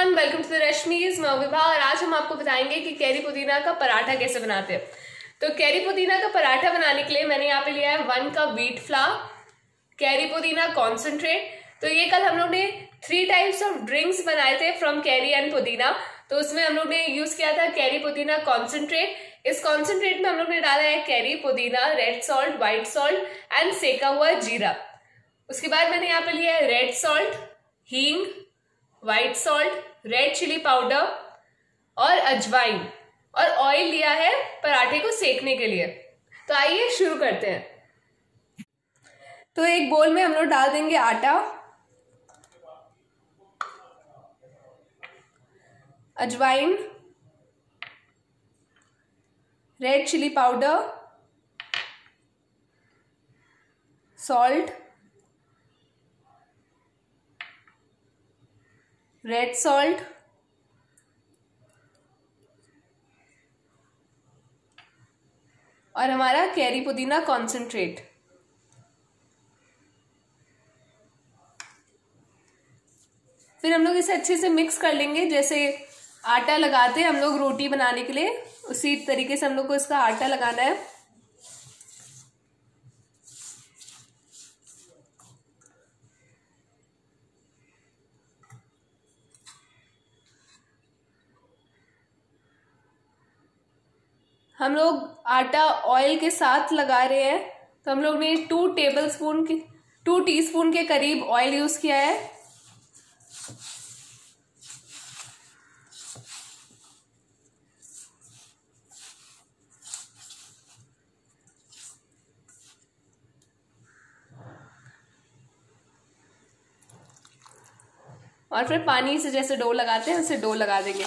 Everyone welcome to the Rashmi's मैं विभा, और आज हम आपको बताएँगे कि कैरी पुदीना का पराठा कैसे बनाते हैं। तो कैरी पुदीना का पराठा बनाने के लिए मैंने यहाँ पे लिया है वन कप व्हीट फ्लावर कैरी पुदीना कॉन्सेंट्रेट तो ये कल हम लोग ने थ्री टाइप्स ऑफ़ ड्रिंक्स बनाए थे फ्रॉम कैरी एंड पुदीना। तो उसमें हम लोग ने यूज़ किया था कैरी पुदीना कॉन्सेंट्रेट इस कॉन्सेंट्रेट में हम लोग ने डाला है कैरी पुदीना red salt white salt and सेका हुआ जीरा। उसके बाद मैंने यहाँ पे लिया है रेड सॉल्ट हींग white salt red chilli powder और अजवाइन। और ऑयल लिया है पराठे को सेकने के लिए। तो आइए शुरू करते हैं। तो एक बोल में हम लोग डाल देंगे आटा। अजवाइन। Red chilli powder salt red salt और हमारा कैरी पुदीना कॉन्सेंट्रेट फिर हम लोग इसे अच्छे से मिक्स कर लेंगे, जैसे आटा लगाते हैं हम लोग रोटी बनाने के लिए, उसी तरीके से हम लोग को इसका आटा लगाना है। हम लोग आटा ऑयल के साथ लगा रहे हैं। तो हम लोग ने टू टेबल स्पून के टू टीस्पून के करीब ऑयल यूज़ किया है। और फिर पानी से जैसे डो लगाते हैं, उसे डो लगा देंगे।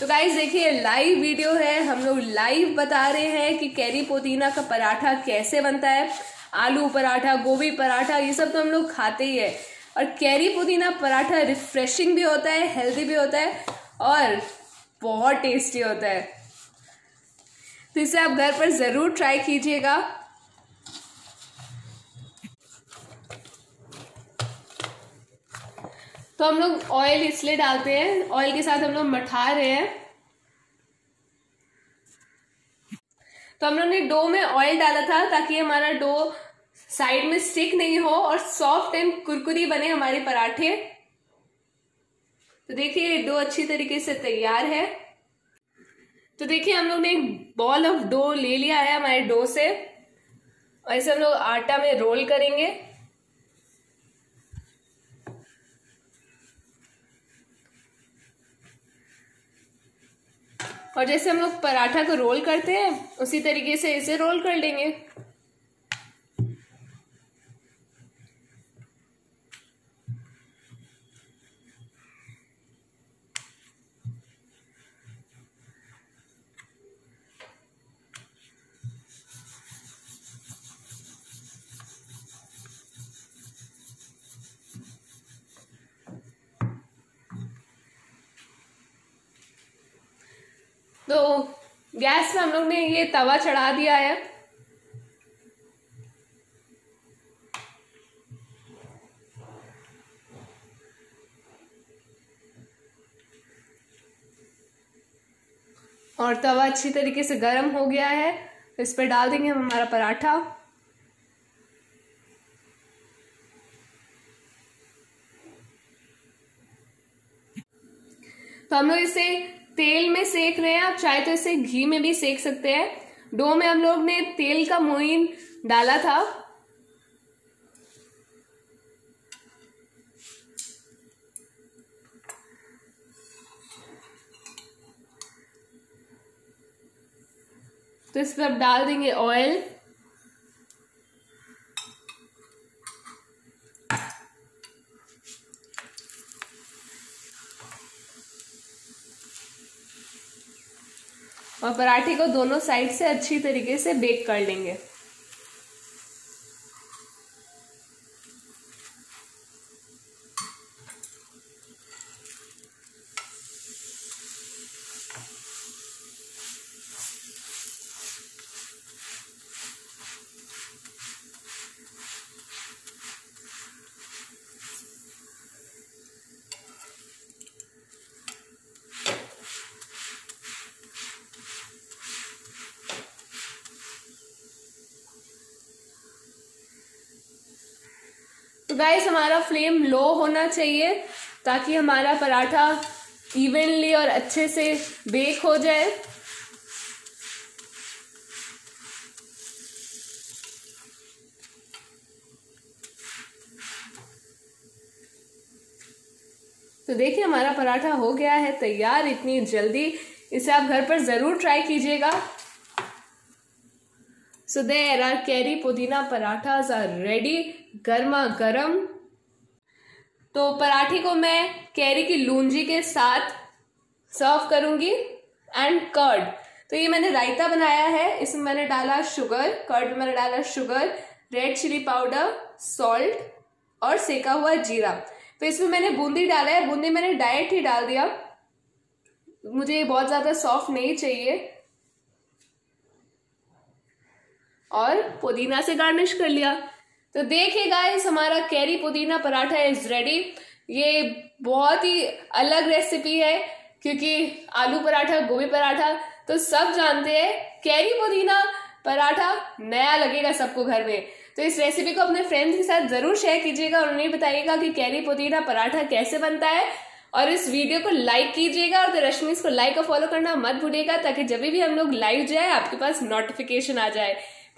तो गाइज़ देखिए लाइव वीडियो है। हम लोग लाइव बता रहे हैं कि कैरी पुदीना का पराठा कैसे बनता है। आलू पराठा, गोभी पराठा, ये सब तो हम लोग खाते ही है। और कैरी पुदीना पराठा रिफ्रेशिंग भी होता है हेल्दी भी होता है और बहुत टेस्टी होता है। तो इसे आप घर पर ज़रूर ट्राई कीजिएगा। तो हम लोग ऑयल इसलिए डालते हैं। ऑयल के साथ हम लोग मठा रहे हैं। तो हम लोग ने डो में ऑयल डाला था ताकि हमारा डो साइड में स्टिक नहीं हो और सॉफ्ट एंड कुरकुरी बने हमारे पराठे। तो देखिए डो अच्छी तरीके से तैयार है। तो देखिए, हम लोग ने एक बॉल ऑफ़ डो ले लिया है हमारे डो से। और इसे हम लोग आटा में रोल करेंगे। और जैसे हम लोग पराठा को रोल करते हैं, उसी तरीके से इसे रोल कर लेंगे। तो गैस पे हम लोग ने ये तवा चढ़ा दिया है। और तवा अच्छी तरीके से गर्म हो गया है। इस पर डाल देंगे हम हमारा पराठा। तो हम लोग इसे तेल में सेक रहे हैं, आप चाहे तो इसे घी में भी सेक सकते हैं। डो में हम लोग ने तेल का मोइन डाला था। तो इस पर आप डाल देंगे ऑयल और पराठे को दोनों साइड से अच्छी तरीके से बेक कर लेंगे। गाइस हमारा फ्लेम लो होना चाहिए ताकि हमारा पराठा इवनली और अच्छे से बेक हो जाए। तो देखिए, हमारा पराठा हो गया है, तैयार, इतनी जल्दी। इसे आप घर पर ज़रूर ट्राई कीजिएगा। So there are kairi pudina parathas are ready, गर्मा गर्म। तो पराठे को मैं कैरी की लूंजी के साथ सर्व करूँगी। एंड कर्ड तो ये मैंने रायता बनाया है, इसमें मैंने डाला शुगर कर्ड में मैंने डाला sugar red chilli powder salt और सेका हुआ जीरा। तो इसमें मैंने बूंदी डाला है, बूंदी मैंने डायरेक्ट ही डाल दिया। मुझे ये बहुत ज़्यादा सॉफ्ट नहीं चाहिए। और पुदीना से गार्निश कर लिया। तो देखिए गाइस हमारा कैरी पुदीना पराठा इज़ रेडी ये बहुत ही अलग रेसिपी है, क्योंकि आलू पराठा, गोभी पराठा तो सब जानते हैं कैरी पुदीना पराठा नया लगेगा सबको घर में। तो इस रेसिपी को अपने फ्रेंड्स के साथ ज़रूर शेयर कीजिएगा और उन्हें बताइएगा कि कैरी पुदीना पराठा कैसे बनता है। और इस वीडियो को लाइक कीजिएगा और तो रश्मि को लाइक और फॉलो करना मत भूलिएगा, ताकि जब भी हम लोग लाइव जाए, आपके पास नोटिफिकेशन आ जाए।